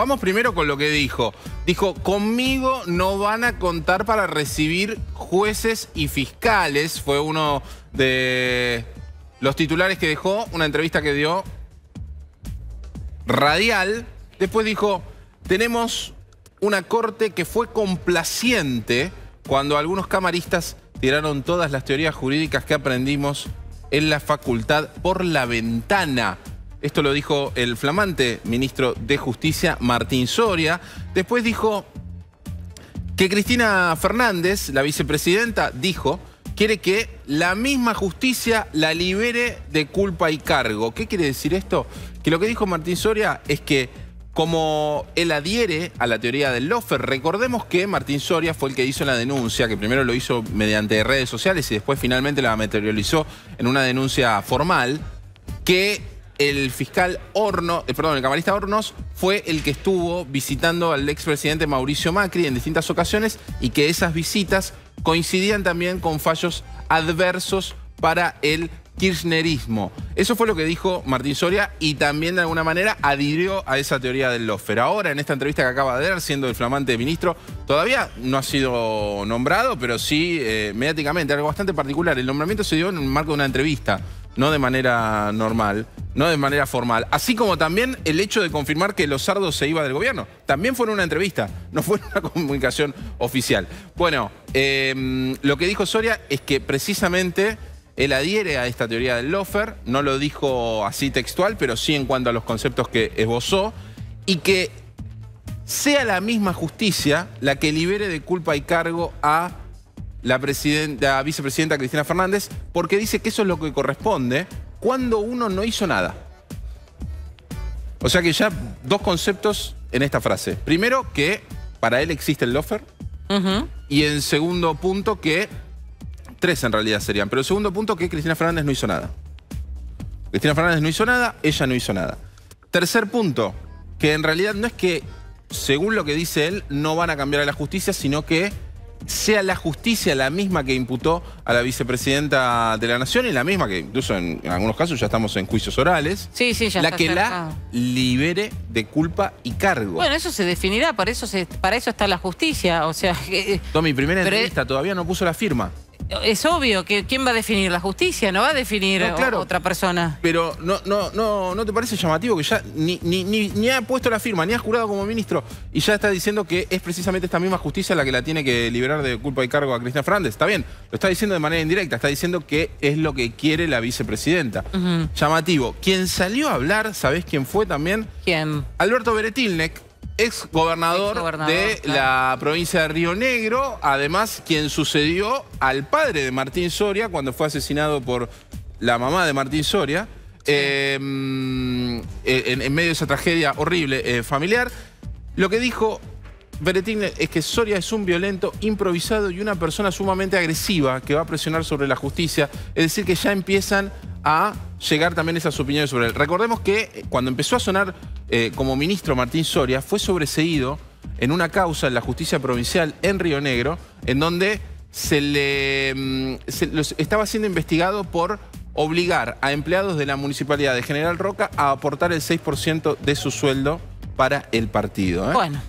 Vamos primero con lo que dijo. Dijo, conmigo no van a contar para recibir jueces y fiscales. Fue uno de los titulares que dejó, una entrevista que dio radial. Después dijo, tenemos una corte que fue complaciente cuando algunos camaristas tiraron todas las teorías jurídicas que aprendimos en la facultad por la ventana. Esto lo dijo el flamante ministro de Justicia, Martín Soria. Después dijo que Cristina Fernández, la vicepresidenta, dijo quiere que la misma justicia la libere de culpa y cargo. ¿Qué quiere decir esto? Que lo que dijo Martín Soria es que como él adhiere a la teoría del lofer, recordemos que Martín Soria fue el que hizo la denuncia, que primero lo hizo mediante redes sociales y después finalmente la materializó en una denuncia formal, que el fiscal Horno, eh, perdón, el camarista Hornos fue el que estuvo visitando al expresidente Mauricio Macri en distintas ocasiones y que esas visitas coincidían también con fallos adversos para el kirchnerismo. Eso fue lo que dijo Martín Soria y también de alguna manera adhirió a esa teoría del lofer. Ahora, en esta entrevista que acaba de dar, siendo el flamante ministro, todavía no ha sido nombrado, pero sí eh, mediáticamente, algo bastante particular. El nombramiento se dio en el marco de una entrevista no de manera normal, no de manera formal. Así como también el hecho de confirmar que Lozardo se iba del gobierno. También fue en una entrevista, no fue en una comunicación oficial. Bueno, em, lo que dijo Soria es que precisamente él adhiere a esta teoría del lofer, no lo dijo así textual, pero sí en cuanto a los conceptos que esbozó, y que sea la misma justicia la que libere de culpa y cargo a la, vicepresidenta Cristina Fernández, porque dice que eso es lo que corresponde cuando uno no hizo nada. O sea que ya dos conceptos en esta frase. Primero, que para él existe el lofer. Y en segundo punto, que... Tres en realidad serían. Pero el segundo punto, que Cristina Fernández no hizo nada. Cristina Fernández no hizo nada, ella no hizo nada. Tercer punto, que en realidad no es que, según lo que dice él, no van a cambiar a la justicia, sino que sea la justicia la misma que imputó a la vicepresidenta de la Nación y la misma que incluso en, algunos casos ya estamos en juicios orales, sí, sí, ya la que la libere de culpa y cargo. Bueno, eso se definirá, para eso, para eso está la justicia, o sea... mi primera entrevista todavía no puso la firma. Es obvio que quién va a definir la justicia, no va a definir otra persona. Pero no, no, no, ¿no te parece llamativo que ya ni, ni, ni, ha puesto la firma, ni ha jurado como ministro y ya está diciendo que es precisamente esta misma justicia la que la tiene que liberar de culpa y cargo a Cristina Fernández? Está bien, lo está diciendo de manera indirecta, está diciendo que es lo que quiere la vicepresidenta. Llamativo. Quien salió a hablar, ¿sabés quién fue también? ¿Quién? Alberto Beretilnek ex gobernador, de la provincia de Río Negro, además quien sucedió al padre de Martín Soria cuando fue asesinado por la mamá de Martín Soria, em, eh, en, medio de esa tragedia horrible eh, familiar. Lo que dijo Beretín es que Soria es un violento improvisado y una persona sumamente agresiva que va a presionar sobre la justicia. Es decir, que ya empiezan a llegar también esas opiniones sobre él. Recordemos que cuando empezó a sonar eh, como ministro Martín Soria, fue sobreseído en una causa en la justicia provincial en Río Negro, en donde se le mm, estaba siendo investigado por obligar a empleados de la municipalidad de General Roca a aportar el 6% de su sueldo para el partido. ¿eh? Bueno.